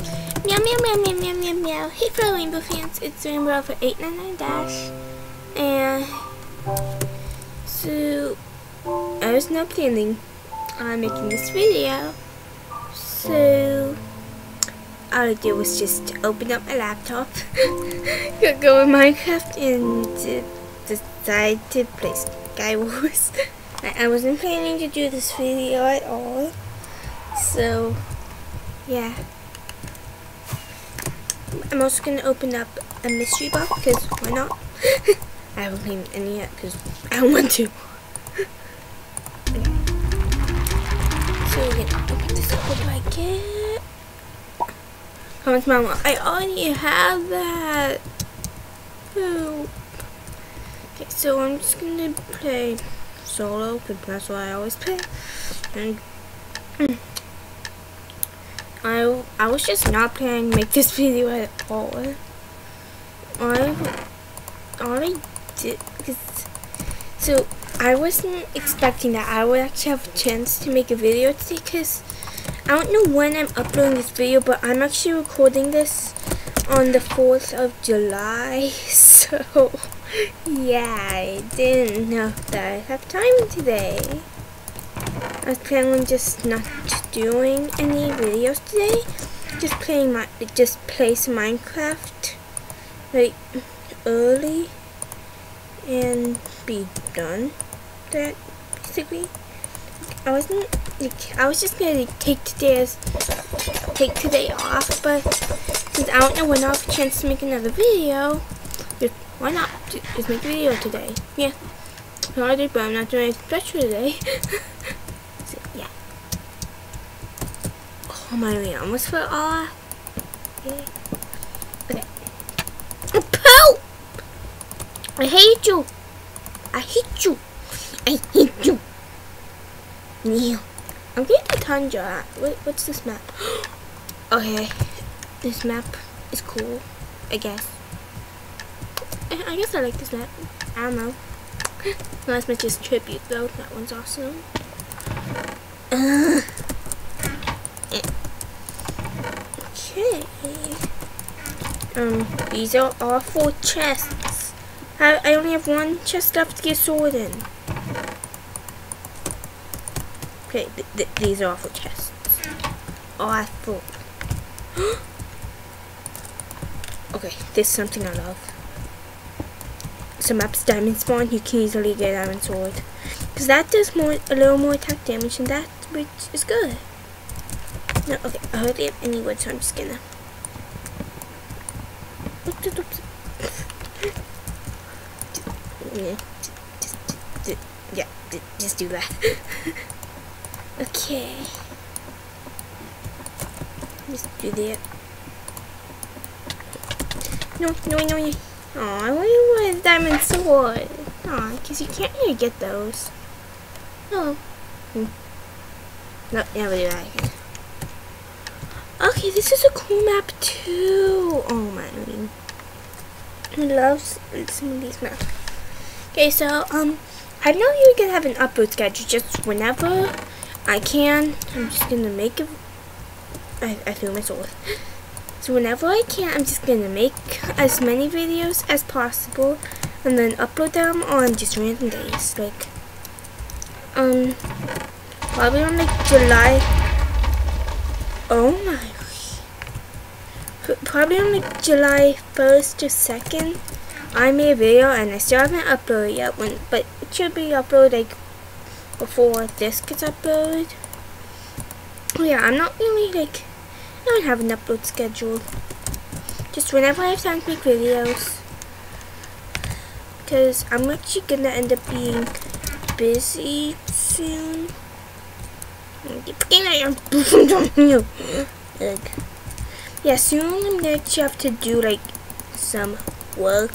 Meow meow meow meow meow meow meow. Hey fellow Rainbow fans, it's RainbowLover 899 Dash. And so I was not planning on making this video. So all I did was just open up my laptop, go in Minecraft and decide to play Sky Wars. I wasn't planning to do this video at all. So yeah. I'm also going to open up a mystery box because why not? I haven't played any yet because I don't want to. So we're going to open this up. What do I get? Comments mama. I already have that. Okay, so I'm just going to play solo because that's what I always play. And hmm. I, I was just not planning to make this video at all. I, I did, so I wasn't expecting that I would actually have a chance to make a video today because I don't know when I'm uploading this video, but I'm actually recording this on the 4th of July, so yeah, I didn't know that I have time today. I was planning on just not doing any videos today. Just playing my just play some Minecraft like early and be done. That basically I wasn't like I was just gonna take today as take today off, but since I don't know when I'll have a chance to make another video, just, why not just make a video today? Yeah. Sorry, but I'm not doing anything special today. Oh my, we almost put all Okay. Okay. Poop! I hate you! I hate you! I hate you! Yeah. I'm getting the tundra. What, what's this map? okay. This map is cool, I guess. I guess I like this map. I don't know. Unless it's just tribute though. That one's awesome. Uh. Okay. Um, these are all four chests. I, I only have one chest left to get sword in. Okay, th th these are four chests. Thought. okay, this is something I love. So maps diamond spawn, you can easily get diamond sword. Because that does more, a little more attack damage than that, which is good. No, okay, I hardly have any wood, so I'm just gonna... Oops, oops, oops. yeah, just, just, just, yeah, just do that. okay. Just do that. No, no, no, no. Aw, I want a diamond sword. Aw, because you can't really get those. Oh. Hmm. No, never do that again. Okay, this is a cool map too. Oh my, I love some of these maps. Okay, so um, I know you can have an upload schedule just whenever I can. I'm just gonna make it. I I feel my soul. So whenever I can, I'm just gonna make as many videos as possible, and then upload them on just random days, like um, probably on like July Oh my. Probably on like July 1st or 2nd, I made a video and I still haven't uploaded yet, when, but it should be uploaded like before this gets uploaded. Oh yeah, I'm not really like, I don't have an upload schedule. Just whenever I have time to make videos. Because I'm actually gonna end up being busy soon. Yeah, soon I'm gonna actually have to do like some work.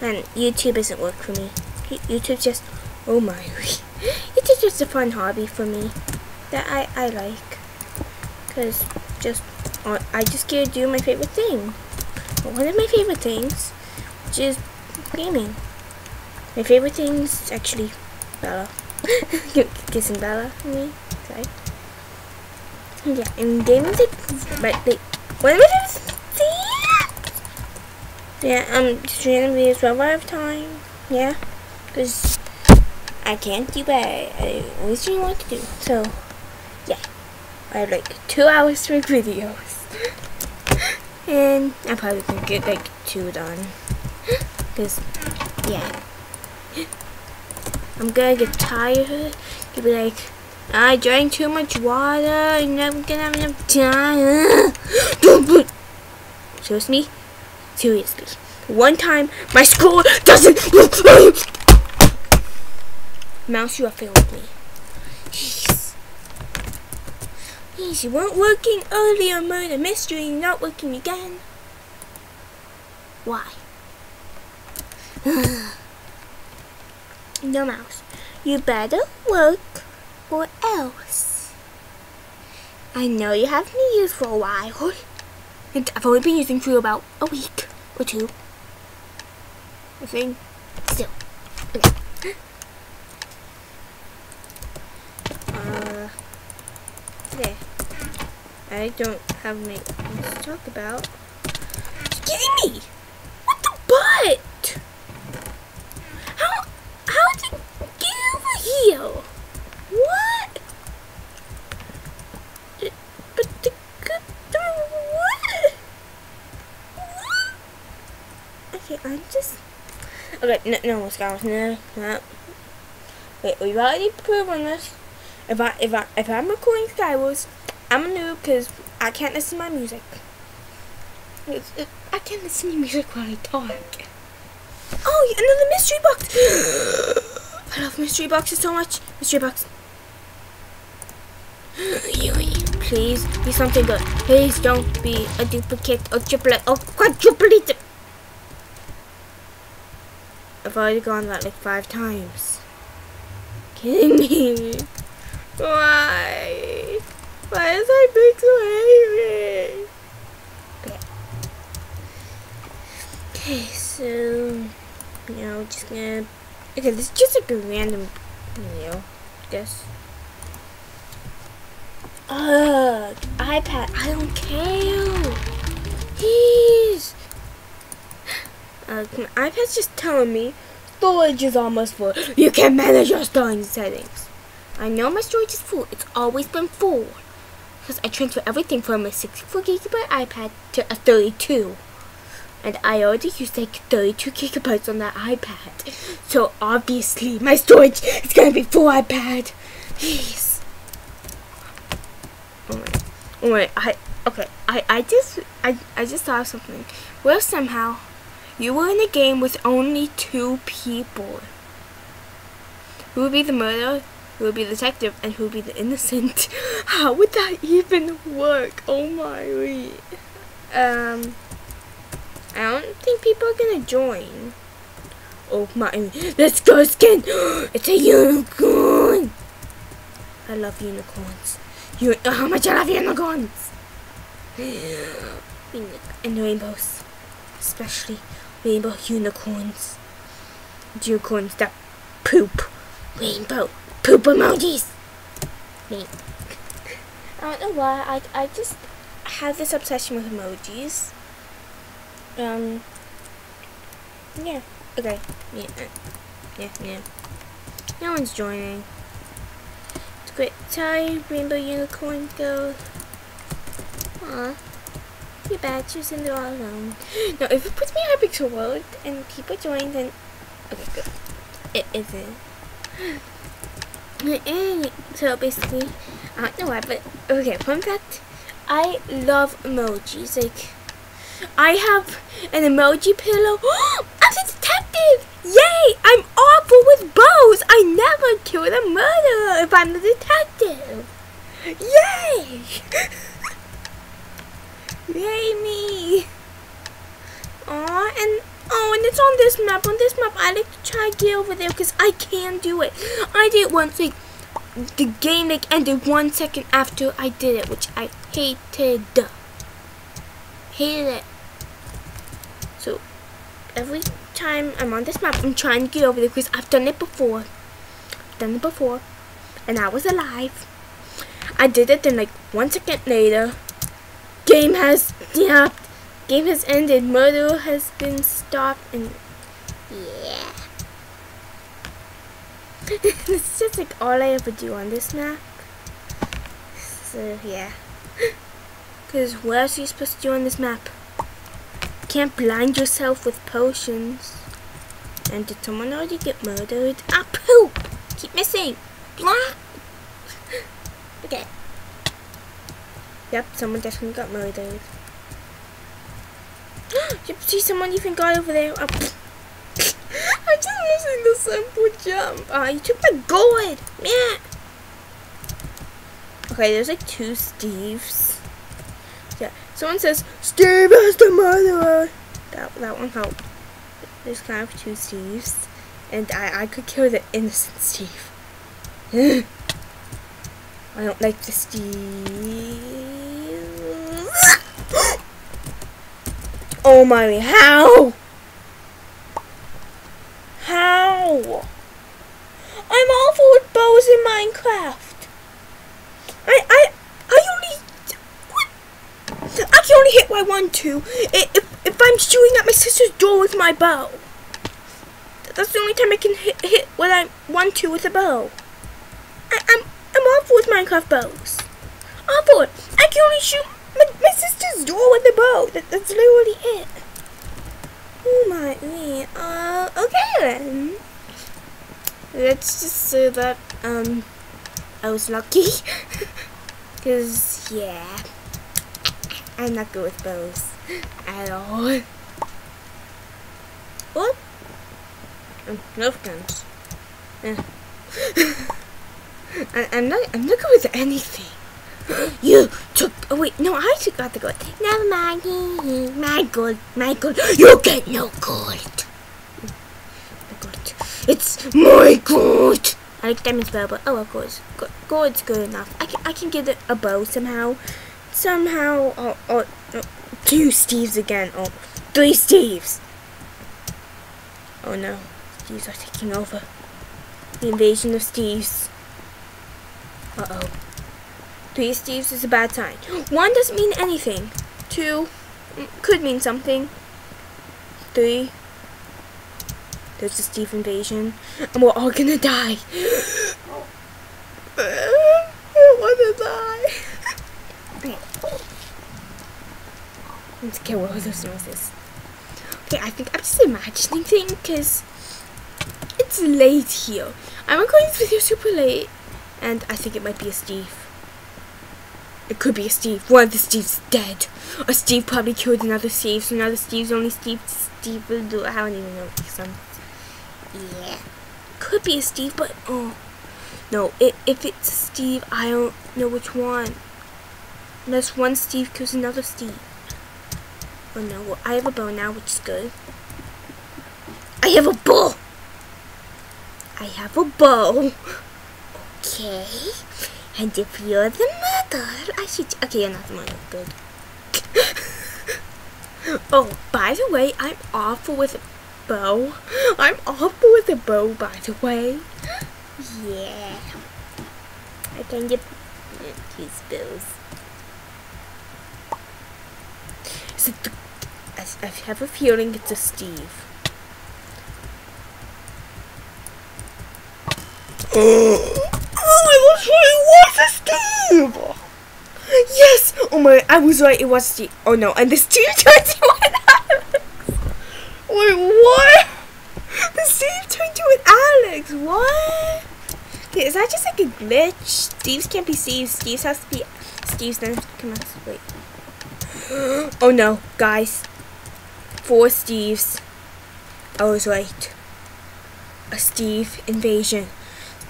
And YouTube isn't work for me. YouTube's just, oh my. YouTube's just a fun hobby for me that I, I like. Because just, uh, I just get to do my favorite thing. One of my favorite things, which is gaming. My favorite thing is actually Bella. Kissing Bella, for me. Sorry. Yeah, and gaming's like, like, what am I Yeah, I'm just random videos one at a time. Yeah, because I can't do bad. I always know what to do. So, yeah, I have like two hours to make videos. and I'm probably gonna get like two done. Because, yeah. I'm gonna get tired. You'll be like, I drank too much water. I'm never gonna have enough time. Seriously? Seriously. One time, my school doesn't. Mouse, you are failing me. Jeez. Jeez, you weren't working earlier, murder mystery. You're not working again. Why? no, Mouse. You better work or else. I know you haven't used for a while. And I've only been using for about a week or two. I think. Still. Okay. Uh. I don't have things to talk about. kidding me! What the butt? How, how did it get over here? What? But the, the what? What? Okay, I'm just. Okay, no, no, scouts, no, no. Wait, we've already proven this. If I, if I, if I'm recording Skywars, I'm a noob because I can't listen to my music. It's, it, I can't listen to music while I talk. Oh, another mystery box! I love mystery boxes so much. Mystery box. Please be something good. Please don't be a duplicate or triplet or quadruplet. I've already gone that like five times. Kidding me? Why? Why is I big so angry? Okay. So you know, just gonna. Okay, this is just like a random video, I guess. Ugh, iPad, I don't care. Please. Uh, my iPad's just telling me storage is almost full. You can manage your storage settings. I know my storage is full. It's always been full. Because I transfer everything from a 64 gigabyte iPad to a 32. And I already used like 32 gigabytes on that iPad. So obviously my storage is gonna be full iPad. Please. Oh wait, oh I okay. I I just I I just thought of something. Well, somehow you were in a game with only two people. Who would be the murderer? Who would be the detective? And who would be the innocent? How would that even work? Oh my. Um. I don't think people are gonna join. Oh my, let's go skin! It's a unicorn! I love unicorns. You, how much I love unicorns! and rainbows. Especially rainbow unicorns. Unicorns that poop. Rainbow poop emojis. Me. I don't know why. I, I just have this obsession with emojis. Um. Yeah. Okay. Yeah. Yeah. Yeah. No one's joining. It's great time, Rainbow Unicorn go. Aw. Too bad she's in there all alone. No, if it puts me in a pixel world and people join, then. Okay, good. It isn't. so basically, I don't know why, but okay, fun fact I love emojis. Like, I have an emoji pillow. I'm a detective! Yay! I'm awful with bows! I never kill a murderer if I'm the detective! Yay! Yay me! Aw, and oh, and it's on this map. On this map, I like to try to get over there because I can do it. I did once, like, the game like ended one second after I did it, which I hated. Hated it. So, every time I'm on this map, I'm trying to get over there because I've done it before. Done it before. And I was alive. I did it, then like one second later, game has stopped. Game has ended. Murder has been stopped, and yeah. this is just like all I ever do on this map. So yeah. Cause what else are you supposed to do on this map? can't blind yourself with potions. And did someone already get murdered? Ah, poop! Keep missing. Blah. okay. Yep, someone definitely got murdered. you see, someone even got over there. Oh, I'm just missing the simple jump. Ah, you took my gold. Yeah. Okay, there's like two Steves. Yeah, someone says, Steve is the murderer. That, that one helped. There's kind of two Steves. And I, I could kill the innocent Steve. I don't like the Steve. Oh my, how? How? I'm awful with bows in Minecraft. I, I, I only, what? I can only hit where I want to. If, if I'm shooting at my sister's door with my bow. That's the only time I can hit, hit what I want to with a bow. I, I'm, I'm awful with Minecraft bows. Awful. I can only shoot my, sister's door with a bow. That, that's literally it. Oh my, me. Uh, okay then. Let's just say that, um, I was lucky. Because, yeah. I'm not good with bows. At all. What? Um, no guns. Yeah. I, I'm not, I'm not good with anything. You took. Oh wait, no, I took got the gold. Never mind. My gold, my gold. You get no gold. My gold. It's my gold. I like diamonds bow, but oh well, gold's gold's good enough. I can I can get a bow somehow. Somehow. Oh, oh, oh two Steves again. Oh, three Steves. Oh no, Steves are taking over. The invasion of Steves. Uh oh. Three Steves is a bad sign. One doesn't mean anything. Two could mean something. Three. There's a Steve invasion. And we're all gonna die. I wanna die. Let's kill all those noises. Okay, I think I'm just imagining things because it's late here. I'm recording this video super late. And I think it might be a Steve. It could be a Steve. One of the Steve's dead. A Steve probably killed another Steve, so now the Steve's only Steve Steve will do I don't even know some Yeah. Could be a Steve, but oh no, it, if it's Steve, I don't know which one. Unless one Steve kills another Steve. Oh no, well I have a bow now, which is good. I have a bow! I have a bow. Okay. And if you're the mother, I should. Okay, you're not the mother. Good. oh, by the way, I'm awful with a bow. I'm awful with a bow, by the way. Yeah. I can get these bills. Is it the, I, have a feeling it's a Steve. Oh, was. It was a Steve. Yes. Oh my. I was right. It was Steve. Oh no. And the Steve turned to an Alex. Wait. What? The Steve turned to an Alex. What? Okay, is that just like a glitch? Steve's can't be Steve's. Steve's has to be Steve's. Then come on. Wait. Oh no, guys. Four Steves. I was right. A Steve invasion.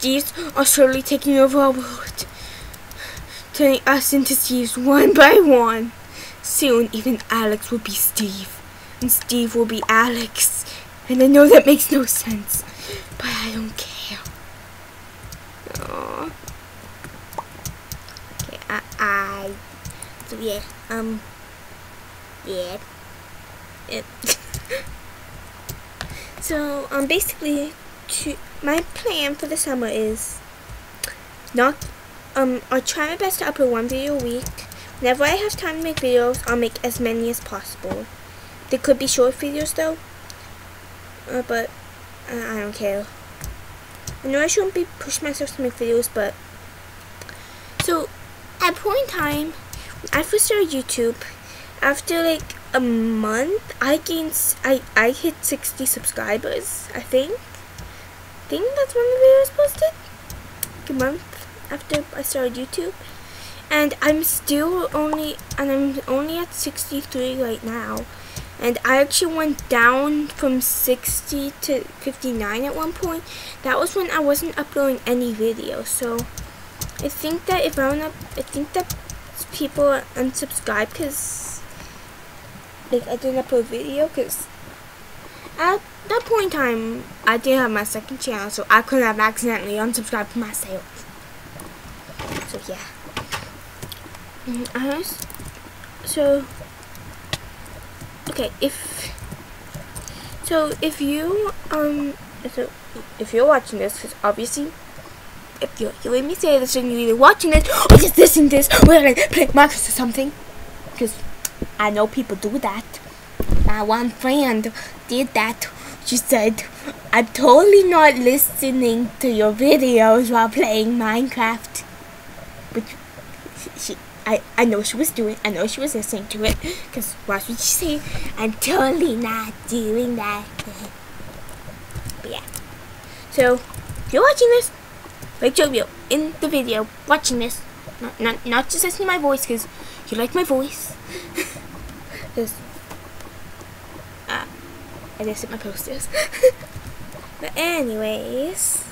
Steves are slowly taking over our world, turning us into Steves one by one. Soon, even Alex will be Steve, and Steve will be Alex. And I know that makes no sense, but I don't care. Aww. Okay, I, I, so yeah, um, yeah. It. so, um, basically, to my plan for the summer is not um, I'll try my best to upload one video a week. Whenever I have time to make videos, I'll make as many as possible. They could be short videos though, uh, but uh, I don't care. I know I shouldn't be pushing myself to make videos, but so at point in time, I first started YouTube. After like a month, I gained I I hit 60 subscribers. I think. Think that's when the video was posted. Like a month after I started YouTube, and I'm still only and I'm only at 63 right now. And I actually went down from 60 to 59 at one point. That was when I wasn't uploading any videos. So I think that if I want to, I think that people unsubscribe because like I didn't upload video because at that point in time I did have my second channel so I couldn't have accidentally unsubscribed myself. So yeah. Mm. So okay if so if you um so if you're watching this because obviously if you're hearing me say this and you're either watching this or just listening to this or like play Marcus or something because I know people do that my one friend did that she said I'm totally not listening to your videos while playing Minecraft but she I, I know she was doing I know she was listening to it because watch what she say I'm totally not doing that but yeah so if you're watching this make sure you're in the video watching this. Not, not, not just listening to my voice because you like my voice. I just hit my posters. but anyways,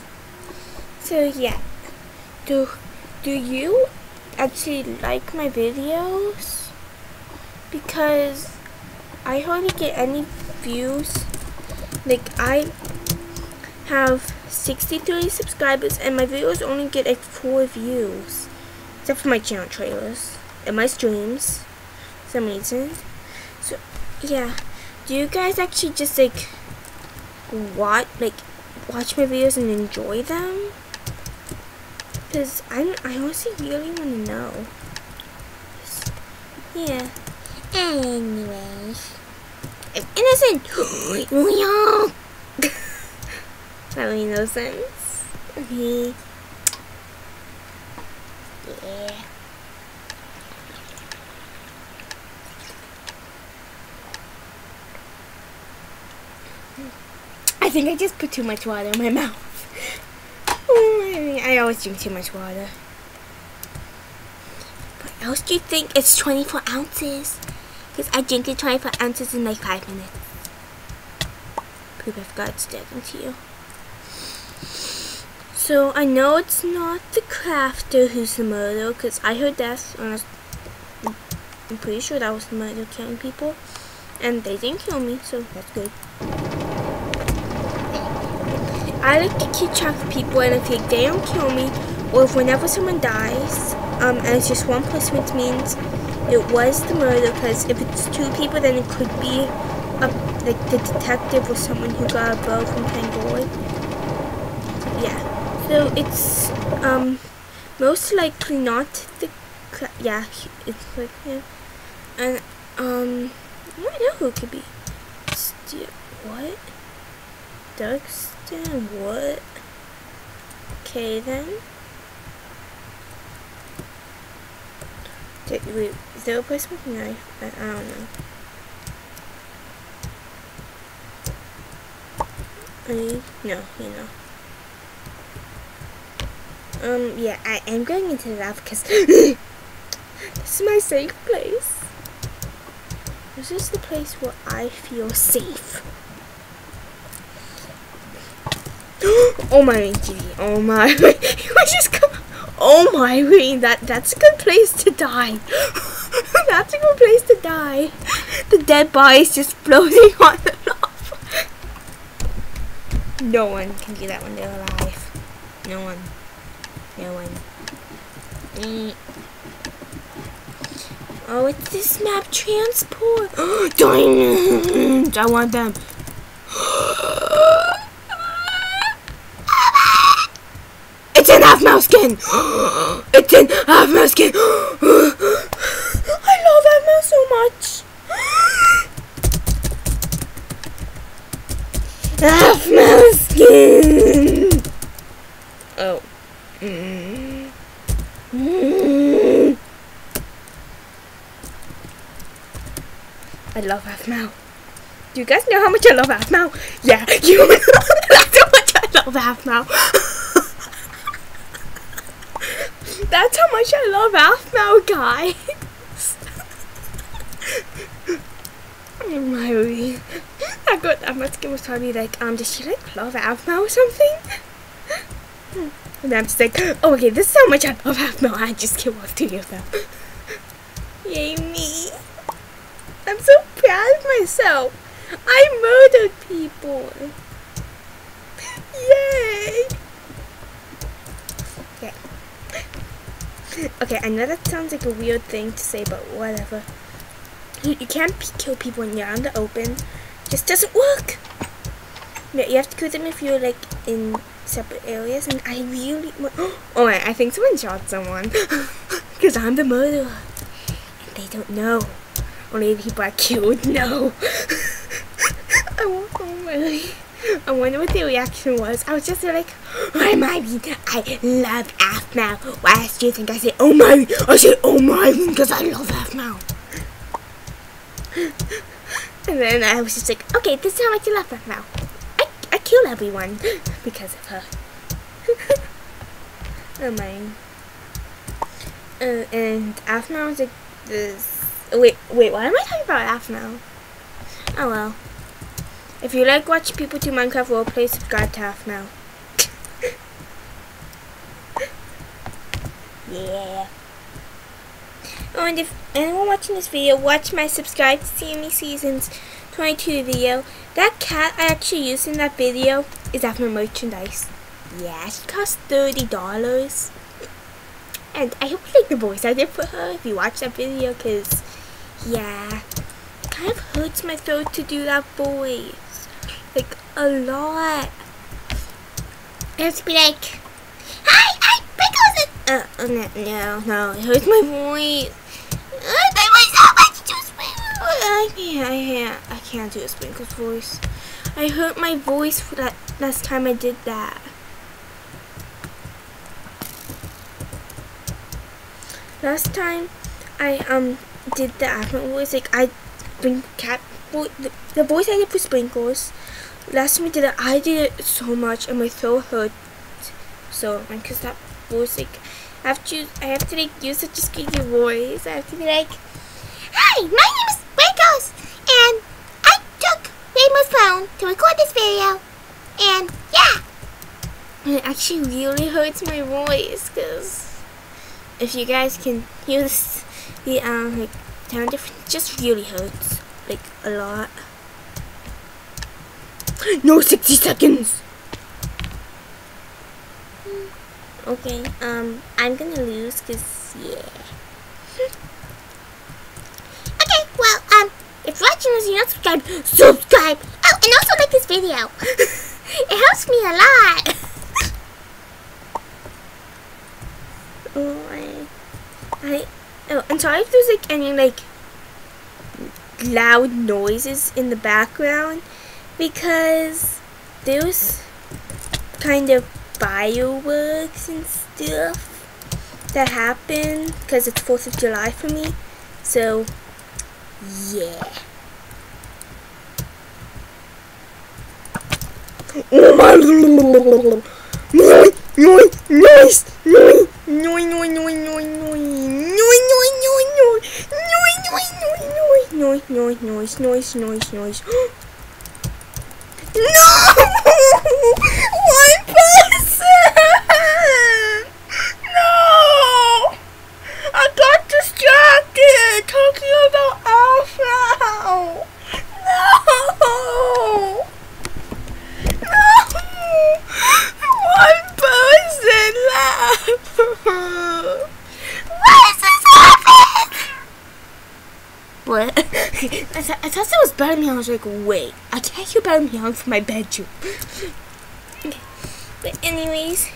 so yeah. Do, do you actually like my videos? Because I hardly get any views. Like I have 63 subscribers and my videos only get like 4 views. Except for my channel trailers and my streams. For some reason. So, yeah. Do you guys actually just like watch, like, watch my videos and enjoy them? Because I, I honestly really want to know. Yeah. Anyways. I'm innocent! That made no sense. Okay. Yeah. I think I just put too much water in my mouth. I always drink too much water. What else do you think? It's 24 ounces. Because I drink it 24 ounces in like 5 minutes. Poop, I forgot to step into you. So I know it's not the crafter who's the murderer because I heard that I I'm pretty sure that was the murderer killing people and they didn't kill me so that's good. I like to keep track of people and if they don't kill me or if whenever someone dies um, and it's just one person which means it was the murder because if it's two people then it could be a, like the detective or someone who got a bow from Pandora. Yeah. So it's um most likely not the yeah it's like yeah and um I don't know who it could be. St what? What? Okay then. Did, wait, is there a place with a knife? I, I don't know. I, no, you know. Um, yeah, I am going into the lab because this is my safe place. This is the place where I feel safe. oh my ring, Oh my. I just come. Oh my ring. That that's a good place to die. that's a good place to die. The dead body is just floating on the top. No one can do that when they're alive. No one. No one. Mm. Oh, it's this map transport. Diamonds! I want them. it's an Aphmau's. skin. it's in Aphmau skin. I love Aphmau so much. Aphmau skin. Oh. Mm. Mm. I love Aphmau. Do you guys know how much I love Aphmau? Yeah, you. That's how much I love Aphmau. That's how much I love Aphmau, guys. Miley. I got that much was probably like, um, does she like love Aphmau or something? And I'm just like, oh, okay, this is how much I love Aphmau. I just killed off two of them. Yay me. I'm so proud of myself. I murdered people. Yay. Okay. Okay, I know that sounds like a weird thing to say, but whatever. You, you can't kill people when you're in the open. It just doesn't work. Yeah, you have to kill them if you're like in separate areas, and I really. Oh my! I think someone shot someone because I'm the murderer, and they don't know. Only the people I killed know. I oh my. I wonder what the reaction was. I was just like, oh my, I love Aphmau. Why do you think I say, oh my? I say, oh my, because I love Aphmau. And then I was just like, okay, this is how much you love Aphmau. I, I kill everyone because of her. oh my. Uh, and Aphmau is like this. Wait, wait, why am I talking about Aphmau? Oh well. If you like watching people do Minecraft roleplay, subscribe to Aphmau. yeah. Oh, and if anyone watching this video, watch my subscribe to Sammi Seasons 22 video. That cat I actually used in that video is Aphmau merchandise. Yeah, she cost $30. And I hope you like the voice I did for her if you watch that video, because, yeah, it kind of hurts my throat to do that voice. Like, a lot. I have to be like, Hi, I'm Pickles! Uh, uh, no, no, no, it hurts my voice. I made myself much I can't, I can't, I can't do a Sprinkles voice. I hurt my voice for that last time I did that. Last time I um did the Aphmau voice, like I bring cat the, the voice I did for Sprinkles. Last time I did it, I did it so much and my throat hurt so because that stop like I have to I have to like use such a squeaky voice. I have to be like, Hi, my name is Sprinkles and I took Rainbow's phone to record this video and yeah. And it actually really hurts my voice because if you guys can hear this, the um like sound difference just really hurts like a lot. No 60 seconds. Okay, um, I'm gonna lose because, yeah. okay, well, um, if you're watching this you're not subscribed, subscribe! Oh, and also like this video. it helps me a lot. oh, I, I, oh, I'm sorry if there's, like, any, like, loud noises in the background because there's kind of fireworks and stuff that happen because it's 4th of July for me. So, yeah. Oh my Noise! Noise! Noise! Noise! Noise! Noise! Noise! Noise! Noise! Noise! Noise! Noise! Noise! Noise! Noise! Noise! Noise! Noise! No! One person! No! I got distracted talking about Alpha. No! No! One person left! Why is this happening? What? I, th I thought that was Birmingham. I was like, wait, I'll take you Birmingham from my bedroom. okay. But anyways,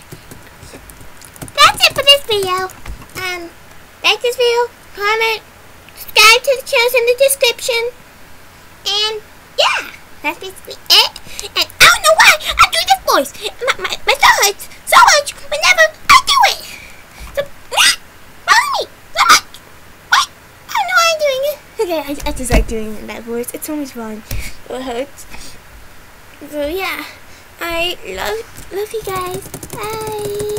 that's it for this video. Um, like this video, comment, subscribe to the channels in the description. And yeah, that's basically it. And I don't know why I do this voice. My, my, my throat hurts so much whenever I do it. So, nah, follow me so much. What? I don't know why I'm doing it. Okay, I, I just like doing that voice. It's much fun. It hurts. So yeah, I love love you guys. Bye.